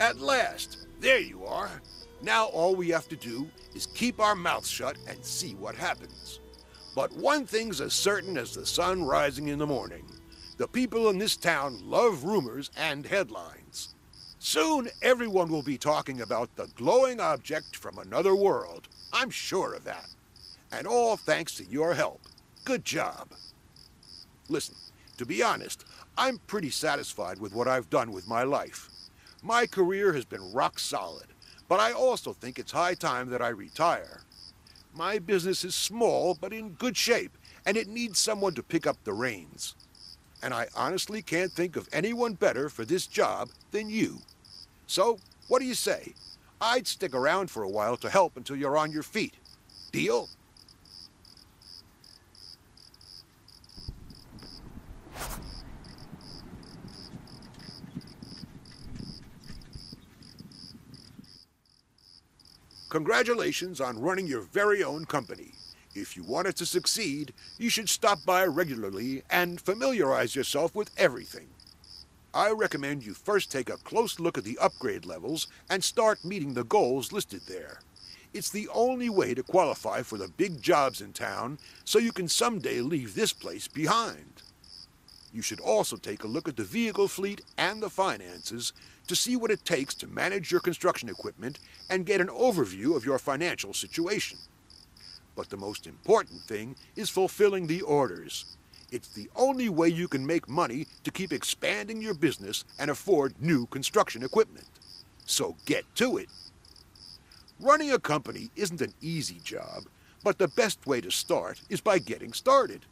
At last, there you are. Now all we have to do is keep our mouths shut and see what happens. But one thing's as certain as the sun rising in the morning. The people in this town love rumors and headlines. Soon everyone will be talking about the glowing object from another world. I'm sure of that. And all thanks to your help. Good job. Listen, to be honest, I'm pretty satisfied with what I've done with my life. My career has been rock solid, but I also think it's high time that I retire. My business is small, but in good shape, and it needs someone to pick up the reins. And I honestly can't think of anyone better for this job than you. So, what do you say? I'd stick around for a while to help until you're on your feet. Deal? Congratulations on running your very own company. If you want it to succeed, you should stop by regularly and familiarize yourself with everything. I recommend you first take a close look at the upgrade levels and start meeting the goals listed there. It's the only way to qualify for the big jobs in town so you can someday leave this place behind. You should also take a look at the vehicle fleet and the finances to see what it takes to manage your construction equipment and get an overview of your financial situation. But the most important thing is fulfilling the orders. It's the only way you can make money to keep expanding your business and afford new construction equipment. So get to it. Running a company isn't an easy job, but the best way to start is by getting started.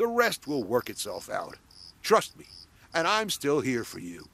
The rest will work itself out. Trust me, and I'm still here for you.